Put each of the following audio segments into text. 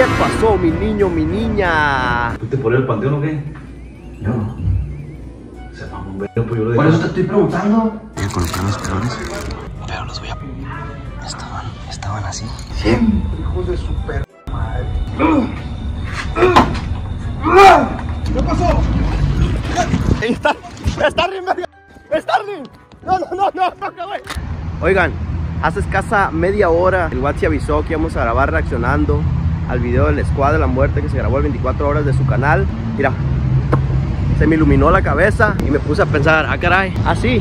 ¿Qué pasó, mi niño, mi niña? ¿Fuiste por el panteón o qué? No. Se va un verbo, pues yo lo Por eso te estoy preguntando. Voy a colocar los pelones, pero los voy a... Estaban, estaban así. Hijos de su perra madre. Está, Starling, verga. Starling. No, no, no, no, no, no, güey. Oigan, hace escasa media hora el Watsi avisó que íbamos a grabar reaccionando al video del Squad de la Muerte que se grabó el 24 horas de su canal. Mira, se me iluminó la cabeza y me puse a pensar, ah caray, así,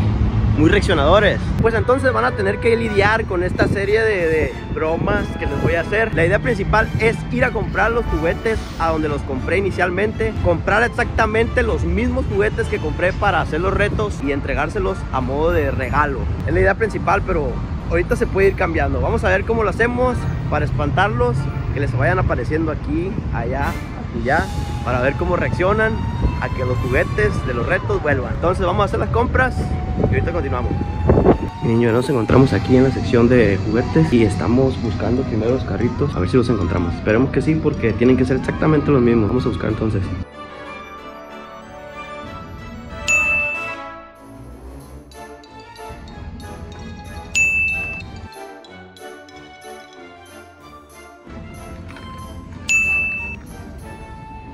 muy reaccionadores. Pues entonces van a tener que lidiar con esta serie de, de bromas que les voy a hacer. La idea principal es ir a comprar los juguetes a donde los compré inicialmente, comprar exactamente los mismos juguetes que compré para hacer los retos y entregárselos a modo de regalo. Es la idea principal, pero ahorita se puede ir cambiando. Vamos a ver cómo lo hacemos para espantarlos, que les vayan apareciendo aquí, allá, aquí, allá, para ver cómo reaccionan a que los juguetes de los retos vuelvan. Entonces vamos a hacer las compras y ahorita continuamos. Niño, nos encontramos aquí en la sección de juguetes y estamos buscando primero los carritos a ver si los encontramos. Esperemos que sí porque tienen que ser exactamente los mismos. Vamos a buscar entonces.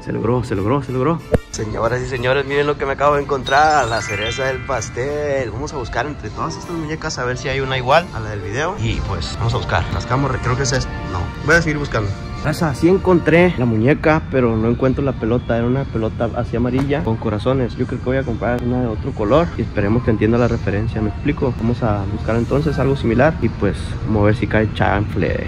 Se logró, se logró, se logró. Señoras y señores, miren lo que me acabo de encontrar, la cereza del pastel. Vamos a buscar entre todas estas muñecas a ver si hay una igual a la del video. Y pues vamos a buscar. Rascamos, creo que es esta. No, voy a seguir buscando. Raza, sí encontré la muñeca, pero no encuentro la pelota. Era una pelota así amarilla con corazones. Yo creo que voy a comprar una de otro color y esperemos que entienda la referencia. ¿Me explico? Vamos a buscar entonces algo similar y pues vamos a ver si cae chanfle.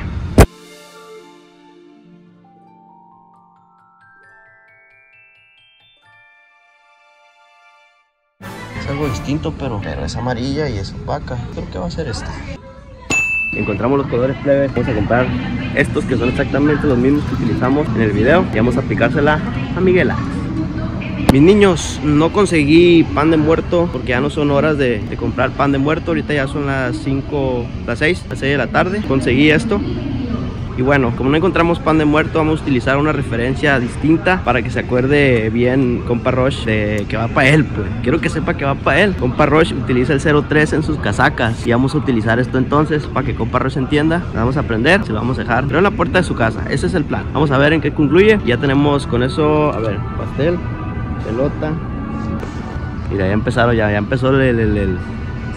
Algo distinto, pero, pero es amarilla y es opaca. Creo que va a ser esta. Encontramos los colores plebes. Vamos a comprar estos que son exactamente los mismos que utilizamos en el video. Y vamos a aplicársela a Miguela. Mis niños, no conseguí pan de muerto porque ya no son horas de, de comprar pan de muerto. Ahorita ya son las 5, las 6, las 6 de la tarde. Conseguí esto. Y bueno, como no encontramos pan de muerto, vamos a utilizar una referencia distinta para que se acuerde bien compa Roche de que va para él, pues. Quiero que sepa que va para él. Compa Roche utiliza el 03 en sus casacas y vamos a utilizar esto entonces para que compa Roche entienda. Vamos a aprender, se lo vamos a dejar, pero en la puerta de su casa. Ese es el plan. Vamos a ver en qué concluye. Ya tenemos con eso, a ver, pastel, pelota. Mira, ya empezaron, ya, ya empezó el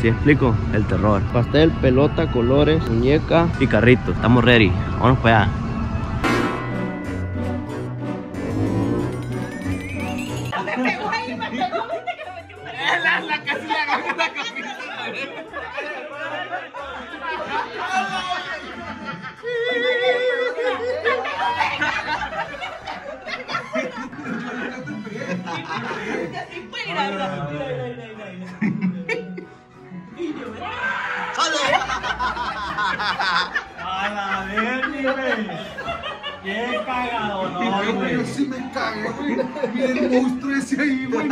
¿Sí explico? El terror. Pastel, pelota, colores, muñeca y carrito. Estamos ready. Vámonos para allá. A la verga, güey. Qué cagado, no, Yo güey. sí me cagué, güey. El monstruo ese ahí, güey.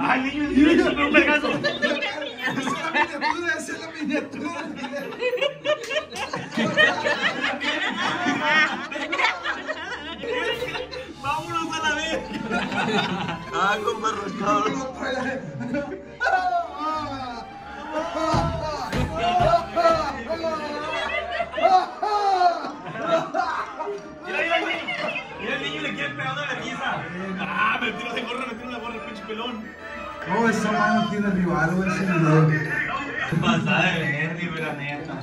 Ay, niño, niño, niño, un vergazo. Esa es la miniatura, esa es la miniatura. Vámonos a la verga. Ah, compa Mira, mira, mira. Mira, el niño le quiere pegando la risa. Ah, me tiro de gorra, me tiro la gorra, pinche pelón. No, esa mano tiene rival, güey. ese video. Pasada de güey, la neta.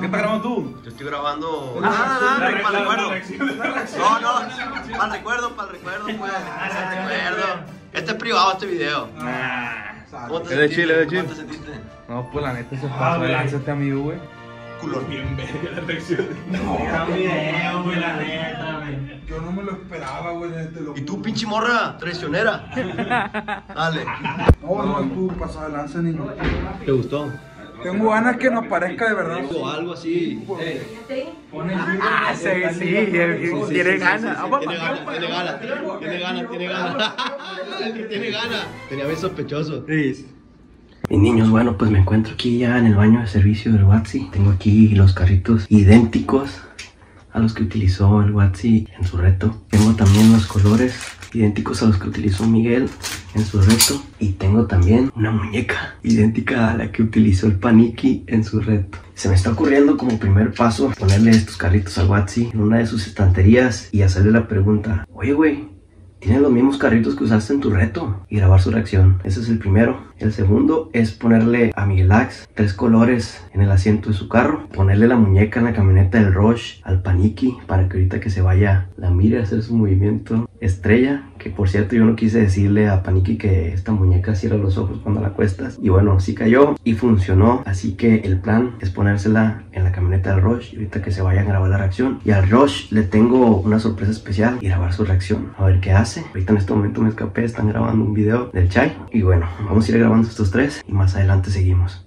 ¿Qué estás grabando tú? Yo estoy grabando. Ah, para la- el la- la recuerdo. No, no, para el recuerdo, para el recuerdo, pues. Para el recuerdo. Este es privado, este video. ¿Cómo te Es de? Chile, es de ¿Cómo Chile. te sentiste? No, pues la neta se Ah, pasó de lanza este amigo, güey. Culo bien verga la reacción. No, gran video, güey, la neta, güey. Yo no me lo esperaba, güey. Te lo ¿Y tú, pinche morra traicionera? Dale. No, no, tú pasado de lanza, niño. ¿Te gustó? Tengo ganas que nos parezca de verdad. O algo así. Ah, sí, sí, tiene ganas. Tiene ganas, tiene ganas, tiene ganas, tiene ganas. Tiene ganas. Tenía bien sospechoso. Mis niños, bueno, pues me encuentro aquí ya en el baño de servicio del Watsi. Tengo aquí los carritos idénticos a los que utilizó el Watsi en su reto. Tengo también los colores idénticos a los que utilizó Miguel en su reto. Y tengo también una muñeca idéntica a la que utilizó el Paniki en su reto. Se me está ocurriendo como primer paso ponerle estos carritos al Watsi en una de sus estanterías y hacerle la pregunta, oye güey, ¿tienes los mismos carritos que usaste en tu reto? Y grabar su reacción. Ese es el primero. El segundo es ponerle a Miguel Axe tres colores en el asiento de su carro. Ponerle la muñeca en la camioneta del Rush al Paniki para que ahorita que se vaya la mire a hacer su movimiento estrella. Que por cierto yo no quise decirle a Paniki que esta muñeca cierra los ojos cuando la acuestas. Y bueno, sí cayó y funcionó. Así que el plan es ponérsela en la camioneta del y ahorita que se vaya a grabar la reacción. Y al Rush le tengo una sorpresa especial y grabar su reacción. A ver qué hace. Ahorita en este momento me escapé, están grabando un video del Chai. Y bueno, vamos a ir grabando estos tres y más adelante seguimos.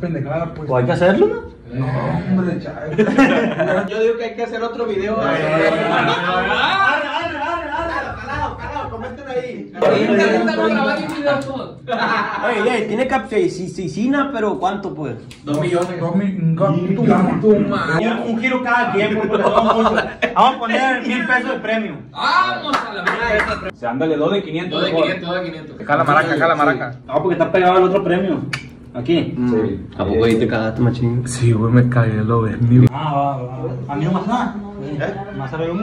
Pendejada, pues. hay que hacerlo, ¿no? No, hombre, chai. Yo digo que hay que hacer otro video. ahí. Ey, ey, tiene capsaicina, pero ¿cuánto pues? Dos millones. Dos millones. Un giro cada porque somos muchos. Vamos a poner mil pesos de premio. Vamos a la mierda. O sea, ándale, dos de 500. Todo de mejor. 500, todo de 500. Jala maraca, jala maraca. No, porque está pegado el otro premio. Aquí. Sí. ¿A poco ahí te cagaste, machín? Sí, güey, me cagué, lo ves, mi. Ah, va, va. A mí no más nada. ¿Más arriba?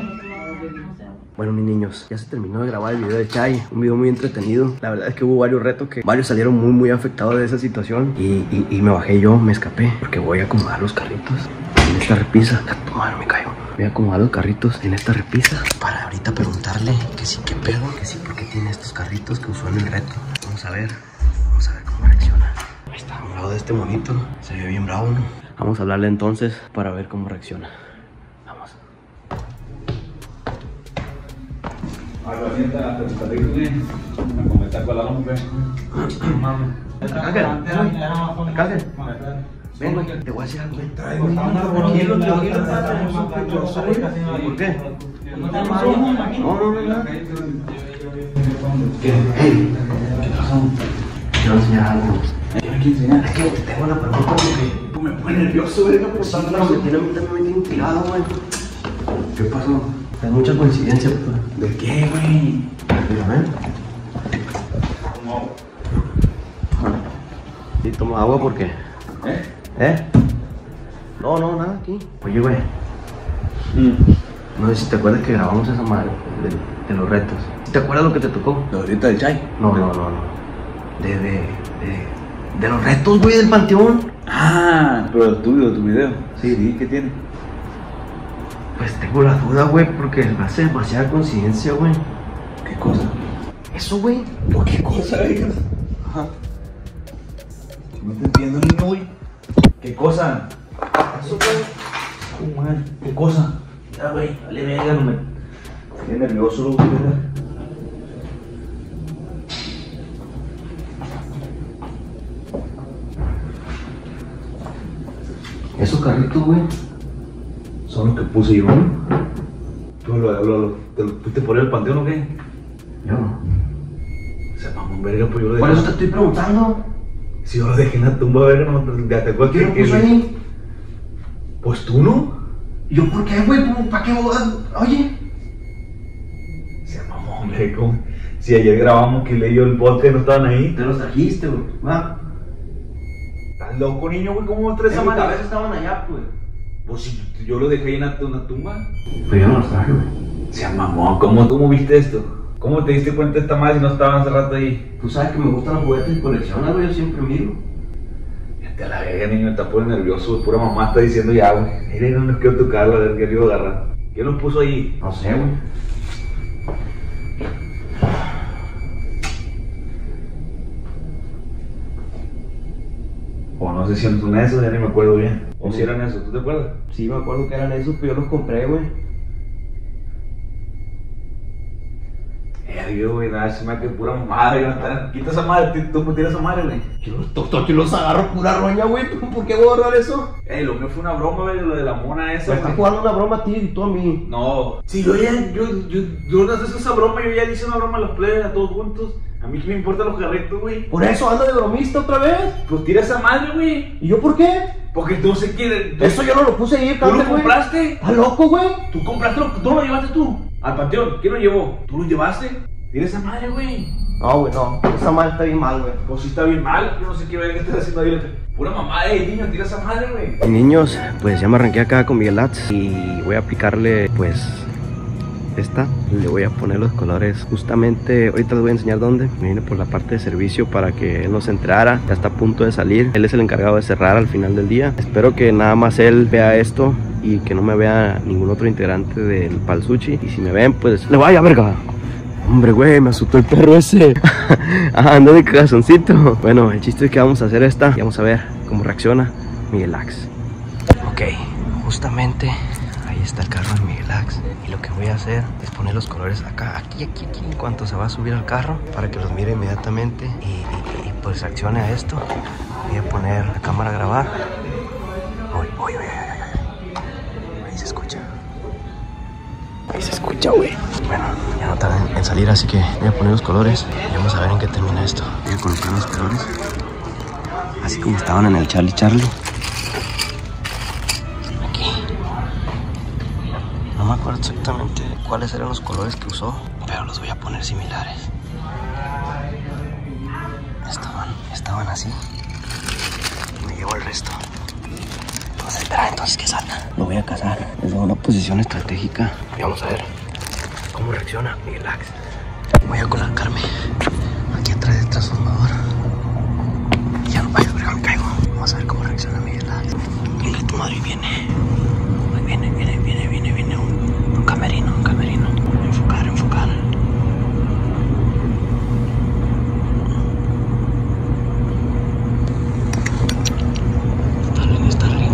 Bueno, mis niños, ya se terminó de grabar el video de Chai, un video muy entretenido. La verdad es que hubo varios retos que varios salieron muy, muy afectados de esa situación. Y, y- y me bajé yo, me escapé, porque voy a acomodar los carritos en esta repisa. A tu madre, me caigo. Voy a acomodar los carritos en esta repisa para ahorita preguntarle que sí, qué pedo, que sí, porque tiene estos carritos que usó en el reto. Vamos a ver, vamos a ver cómo reacciona. Ahí está, a un lado de este monito, se ve bien bravo, ¿no? Vamos a hablarle entonces para ver cómo reacciona. Sienta hasta tu carrito, güey. Me comentar con la hombre. Ven, te voy a decir algo. ¿Por qué? No, no, no, no. ¿Qué? Hey, ¿qué pasó? Quiero enseñar algo. Tienes que enseñar. Es que te tengo una pregunta porque me pones nervioso, por tanto. me tiene inspirado, güey. ¿Qué pasó? Hay mucha coincidencia, pues. ¿De qué, güey? Dígame. Sí, toma agua porque. ¿Eh? ¿Eh? No, no, nada aquí. Oye, güey. No sé si te acuerdas que grabamos esa madre de, de los retos. ¿Te acuerdas lo que te tocó? ¿De ahorita del chai? No, no, no, no. De, de, de, de los retos, güey, del panteón. Ah, pero el tuyo, tu video. Sí, sí, ¿qué tiene? Pues tengo la duda, güey, porque me hace demasiada coincidencia, güey. ¿Qué cosa? Eso, güey. ¿Qué cosa, güey? Ajá. No te entiendo, niño, güey. ¿Qué cosa? Eso, güey. Oh, man, ¿Qué cosa? Ya, güey, dale, venga, no me. Estoy nervioso, güey. ¿verdad? Esos carritos, güey. Son los que puse yo. ¿Tú lo, lo, lo, te lo fuiste por ahí al panteón o qué? Yo no. Se mamó un verga, pues yo lo Por dejé. eso te estoy preguntando. Si yo lo dejé en la tumba, verga, no te acuerdas ¿Quién lo que- puso que- ahí? Pues tú no. ¿Y yo por qué, güey? ¿Para qué? Oye. Se mamó, hombre. ¿cómo? Si ayer grabamos que leí el podcast y no estaban ahí. Te los trajiste, güey. Va. ¿Estás loco, niño, güey? ¿Cómo En mi madre? cabeza estaban allá, pues. Pues si yo lo dejé ahí en la, en la tumba. Pero yo no los traje, güey. Se mamó. ¿Cómo, ¿Cómo viste esto? ¿Cómo te diste cuenta de esta madre si no estaban hace rato ahí? Tú sabes que me gustan los juguetes y coleccionas, güey. Yo siempre miro. Vete a la verga, niño, está poniendo nervioso. Pura mamá está diciendo ya, güey. Mira, no nos quiero tocarlo, a ver qué le agarrar. ¿Quién los puso ahí? No sé, güey. O no sé si son esos, ya ni me acuerdo bien. O si eran esos, ¿tú te acuerdas? Sí, me acuerdo que eran esos, pero yo los compré, güey. Eh, Dios, güey, nada, se me que pura mamada, güey. Quita esa madre, tú tiras esa madre, güey. Yo los, yo agarro pura roña, güey. ¿Por qué voy a guardar eso? Eh, lo mío fue una broma, güey, lo de la mona esa, Me estás jugando una broma a ti y tú a mí. No, si yo ya, yo, yo, yo no haces esa broma, yo ya le hice una broma a los plebes, a todos juntos. A mí que me importan los carritos, güey. Por eso anda de bromista otra vez. Pues tira esa madre, güey. ¿Y yo por qué? Porque no se quiere. Eso yo no lo puse ahí, ¿Tú lo compraste? ¿Estás loco, güey? ¿Tú compraste lo, tú lo llevaste tú? Al panteón. ¿Quién lo llevó? ¿Tú lo llevaste? Tienes esa madre, güey. No, güey, no. Esa madre está bien mal, güey. Pues sí está bien mal. Yo no sé qué ver qué estás haciendo ahí. Pura mamá, eh, niño, tira esa madre, güey. Niños, pues ya me arranqué acá con Miguel Lats y voy a aplicarle, pues, esta. Le voy a poner los colores justamente, ahorita les voy a enseñar dónde. Me vine por la parte de servicio para que él nos entrara. Ya está a punto de salir. Él es el encargado de cerrar al final del día. Espero que nada más él vea esto y que no me vea ningún otro integrante del Palsuchi. Y si me ven, pues, le vaya verga. Hombre, güey, me asustó el perro ese. Ajá, ando de cagazoncito. Bueno, el chiste es que vamos a hacer esta y vamos a ver cómo reacciona Miguel Ax. Ok, justamente ahí está el carro de Miguel que voy a hacer es poner los colores acá, aquí, aquí, aquí, en cuanto se va a subir al carro, para que los mire inmediatamente y, y- y, pues reaccione a esto. Voy a poner la cámara a grabar. Uy, uy, uy. Ahí se escucha. Ahí se escucha, güey. Bueno, ya no tarda en salir, así que voy a poner los colores y vamos a ver en qué termina esto. Voy a colocar los colores así como estaban en el Charlie Charlie. Aquí. No me acuerdo exactamente cuáles eran los colores que usó, pero los voy a poner similares. Estaban, estaban así. Y me llevo el resto. Vamos a esperar entonces que salga. Lo voy a cazar desde una posición estratégica. Y vamos a ver cómo reacciona Miguel Ax. Voy a colocarme aquí atrás del transformador. Ya no vaya, me caigo. Vamos a ver cómo reacciona Miguel Ax. Venga, tu madre viene. Ahí Viene, viene, viene, viene, viene un, un camerino, un camerino. Enfocar, enfocar. Starling, Starling.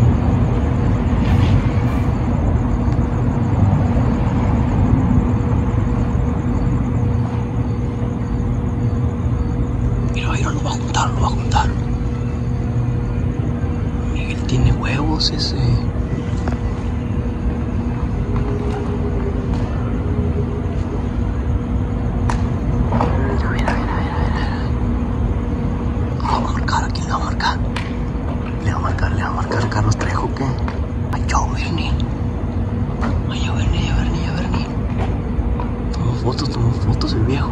Mira, mira, lo va a juntar, lo va a juntar. Miguel tiene huevos ese. Mira, mira, mira, mira, a ¿a quién le va a marcar? Le va a marcar, le va a marcar a Carlos Trejo, ¿qué? Ay, yo, Bernie. Ay, ya, Bernie, ya, Bernie, ya, Bernie. Tomó fotos, tomó fotos el viejo.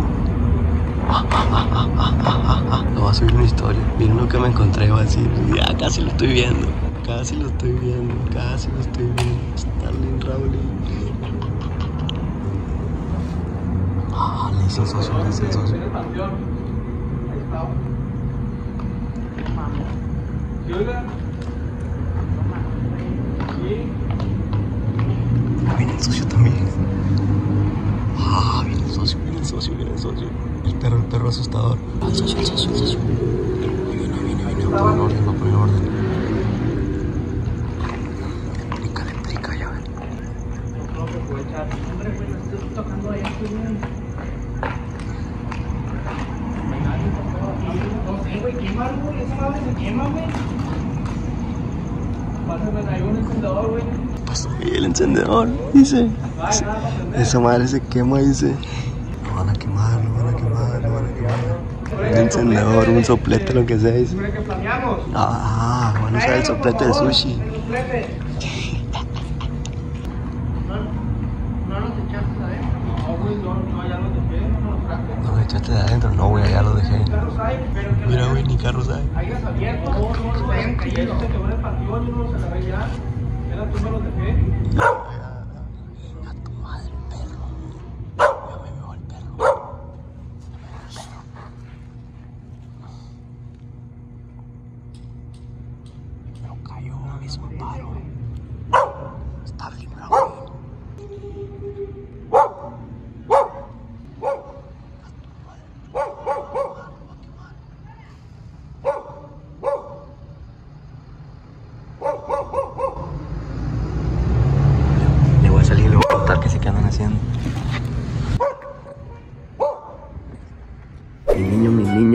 Lo va a subir una historia. Miren lo que me encontré, va a decir. Ya casi lo estoy viendo. Casi lo estoy viendo. Casi lo estoy viendo. Starling Rowley. Ah, le hice socio, le hice socio. Viene el socio también. Ah, viene el socio, viene el socio, viene el socio. El perro, el perro asustador. Ah, el socio, el socio, el socio. Viene, viene, viene. Va a poner orden, va a poner orden. Le pica, le pica, ya ven. Pasó ahí el encendedor, dice. Esa madre se quema, dice. Lo van a quemar, lo van a quemar, lo van a quemar. Un encendedor, un soplete, lo que sea, dice. Ah, van a usar el soplete del sushi. No lo echaste de adentro, no, güey, ya lo dejé. Mira, güey, ni carros hay. A tu madre, perro. Ya me veo el perro. Pero cayó un mismo paro. Está librado. Le voy a salir y le voy a contar qué sé que andan haciendo. Mi niño, mi niño.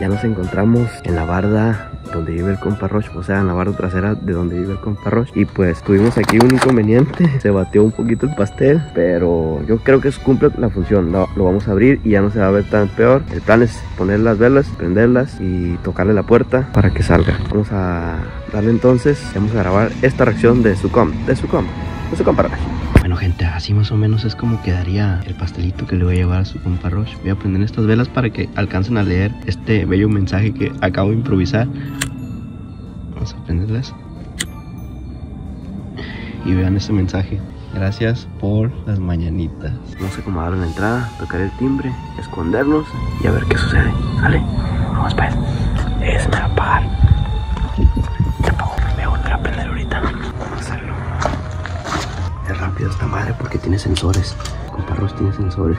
Ya nos encontramos en la barda donde vive el compa Roche, o sea, en la barra trasera de donde vive el compa Roche. Y pues tuvimos aquí un inconveniente, se batió un poquito el pastel, pero yo creo que cumple la función. Lo, vamos a abrir y ya no se va a ver tan peor. El plan es poner las velas, prenderlas y tocarle la puerta para que salga. Vamos a darle entonces, vamos a grabar esta reacción de su com, de su com, de su compa Roche. Bueno gente, así más o menos es como quedaría el pastelito que le voy a llevar a su compa Roche. Voy a prender estas velas para que alcancen a leer este bello mensaje que acabo de improvisar. Vamos a prenderlas. Y vean este mensaje. Gracias por las mañanitas. Vamos a acomodar en la entrada, tocar el timbre, escondernos y a ver qué sucede. ¿Sale? Vamos pues. Es apagar. Esta madre porque tiene sensores. Con perros tiene sensores.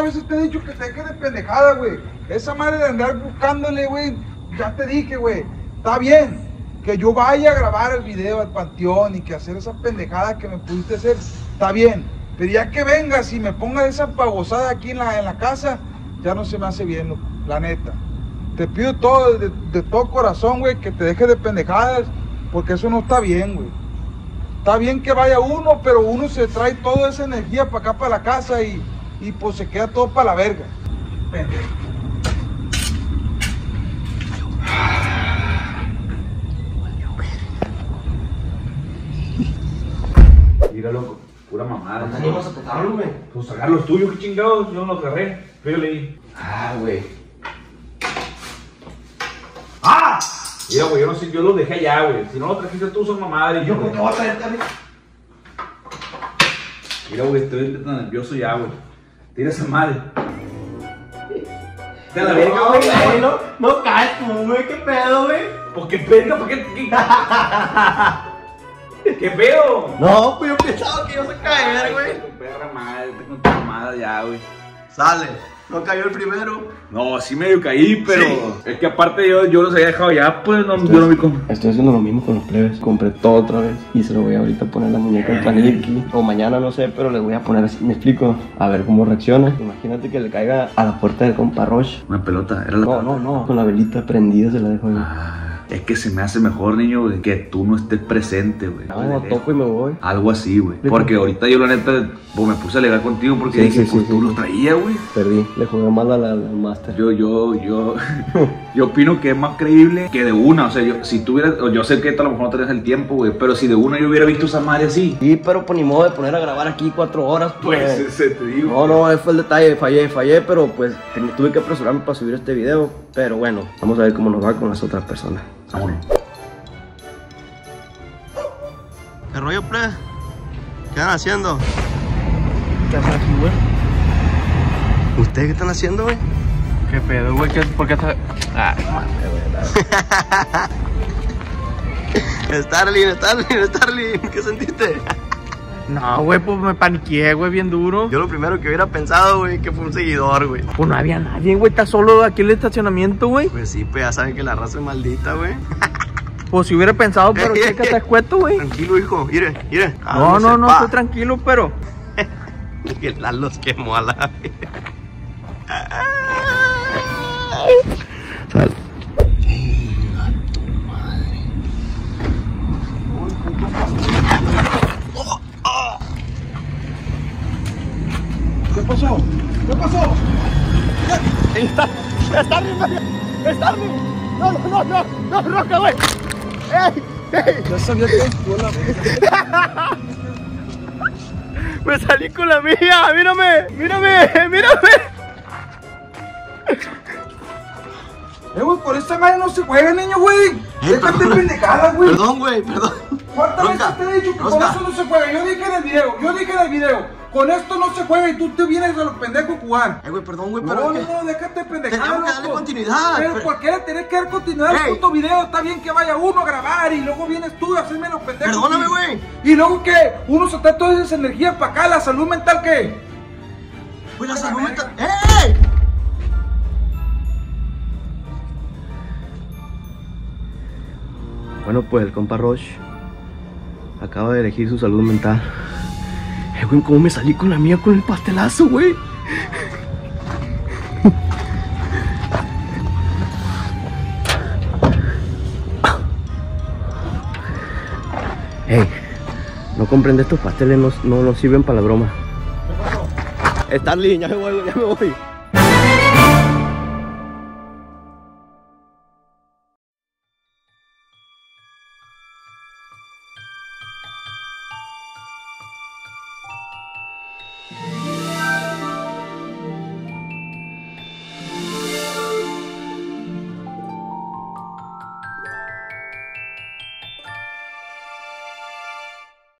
¿Cuántas veces te he dicho que te dejes de pendejada, güey? Esa madre de andar buscándole, güey, ya te dije, güey. Está bien que yo vaya a grabar el video al panteón y que hacer esa pendejada que me pudiste hacer, está bien. Pero ya que vengas y me pongas esa pagosada aquí en la, en la casa, ya no se me hace bien, la neta. Te pido todo, de, de todo corazón, güey, que te dejes de pendejadas, porque eso no está bien, güey. Está bien que vaya uno, pero uno se trae toda esa energía para acá, para la casa y, y pues se queda todo para la verga. Pendejo. Mira, loco, pura mamada. ¿No animas a tocarlo, güey? Pues sacar los tuyos, qué chingados, yo no los agarré. Fíjale ahí. Ah, güey. ¡Ah! Mira, güey, yo no sé, yo los dejé allá, güey. Si no los trajiste tú, son mamadas. Yo por qué voy a traerte a mí. Mira, güey, estoy tan nervioso ya, güey. Tira esa madre. De la verga, güey. güey, no, no caes tú, güey, qué pedo, güey. ¿Por qué verga? ¿Por qué? ¿Qué, ¿Qué pedo? No, pues yo pensaba que ibas a caer, güey. Tu perra madre, te con tu mamada ya, güey. Sale. No cayó el primero. No, sí medio caí, pero es que aparte yo, yo los había dejado ya, pues no, yo no vi cómo. Estoy haciendo lo mismo con los plebes. Compré todo otra vez y se lo voy a ahorita poner la muñeca en Paniki. O mañana, no sé, pero le voy a poner así. Me explico. A ver cómo reacciona. Imagínate que le caiga a la puerta del compa Roche. Una pelota, era la No, no, no. Con la velita prendida se la dejo ahí. Ah, es que se me hace mejor, niño, güey, que tú no estés presente, güey. No, toco y me voy. Algo así, güey. Porque ahorita yo, la neta, pues, me puse a alegar contigo porque Sí, dije, sí, pues sí, tú los traías, güey. Perdí. Le jugué mal a la, al Master. Yo, yo, yo, yo opino que es más creíble que de una. O sea, yo, si tuvieras, yo sé que a lo mejor no tenías el tiempo, güey, pero si de una yo hubiera visto esa madre así, Sí, pero pues ni modo de poner a grabar aquí cuatro horas, pues, pues. ese te digo. No, no, ese fue el detalle, fallé, fallé, pero pues tuve que apresurarme para subir este video. Pero bueno, vamos a ver cómo nos va con las otras personas. Vámonos. ¿Qué rollo, ple? ¿Qué están haciendo? ¿Qué hacen aquí, güey? ¿Ustedes qué están haciendo, güey? ¿Qué pedo, güey? ¿Qué- ¿Por qué está.? Ah, Starling, Starling, Starling, ¿qué sentiste? No, güey, pues me paniqué, güey, bien duro. Yo lo primero que hubiera pensado, güey, que fue un seguidor, güey. Pues no había nadie, güey. Está solo aquí en el estacionamiento, güey. Pues sí, pues ya saben que la raza es maldita, güey. Pues si hubiera pensado, pero ey, chécate ey. escueto, güey. Tranquilo, hijo, mire, mire. No, no, no, estoy tranquilo, pero. Que la los quemó a la ¿Qué pasó? ¿Qué pasó? ¡Starling, verga! ¡Starling! ¡No, no, no, no! ¡No, Roca, güey! ¡Ey! ¡Ey! Ya sabía que la ¡Me salí con la mía! ¡Mírame! ¡Mírame! ¡Mírame! Eh, güey, por esta madre no se juega, niño, güey. Déjate pendejada, güey. Perdón, güey, perdón. ¿Cuántas veces te he dicho que Rosca. eso no se juega? Yo dije en el video, yo dije en el video, con esto no se juega y tú te vienes a los pendejos a jugar. Ay, güey, perdón, güey, No, pero no, que- no, déjate pendejada. Tenemos que darle loco. continuidad, Pero, pero- ¿por qué le tenés que dar continuidad al puto video? Está bien que vaya uno a grabar y luego vienes tú a hacerme los pendejos. Perdóname, güey. Y luego que uno se está todas esas energías para acá, la salud mental qué? Pues la salud mental. ¡Ey! Bueno, pues el compa Roche acaba de elegir su salud mental. Eh, güey, ¿cómo me salí con la mía con el pastelazo, güey? Ey, no comprende estos pasteles, no, no, no sirven para la broma. Starling, ya me voy, ya me voy.